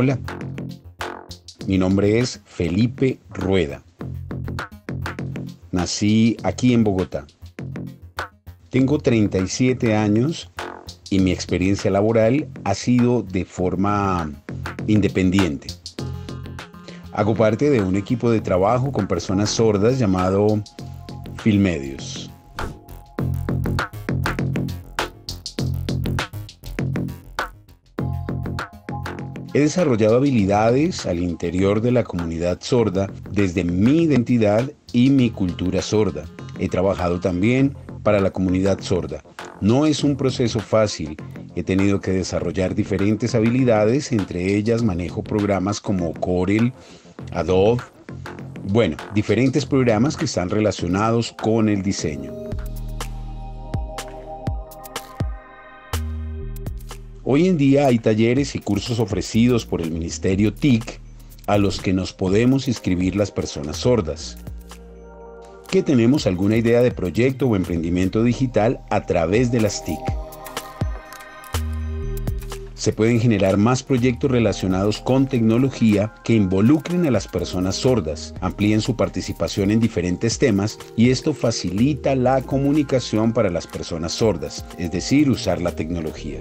Hola, mi nombre es Felipe Rueda. Nací aquí en Bogotá. Tengo 37 años y mi experiencia laboral ha sido de forma independiente. Hago parte de un equipo de trabajo con personas sordas llamado Filmedios. He desarrollado habilidades al interior de la comunidad sorda desde mi identidad y mi cultura sorda. He trabajado también para la comunidad sorda. No es un proceso fácil. He tenido que desarrollar diferentes habilidades, entre ellas manejo programas como Corel, Adobe, bueno, diferentes programas que están relacionados con el diseño. Hoy en día hay talleres y cursos ofrecidos por el Ministerio TIC a los que nos podemos inscribir las personas sordas. Que tenemos alguna idea de proyecto o emprendimiento digital a través de las TIC. Se pueden generar más proyectos relacionados con tecnología que involucren a las personas sordas, amplíen su participación en diferentes temas y esto facilita la comunicación para las personas sordas, es decir, usar la tecnología.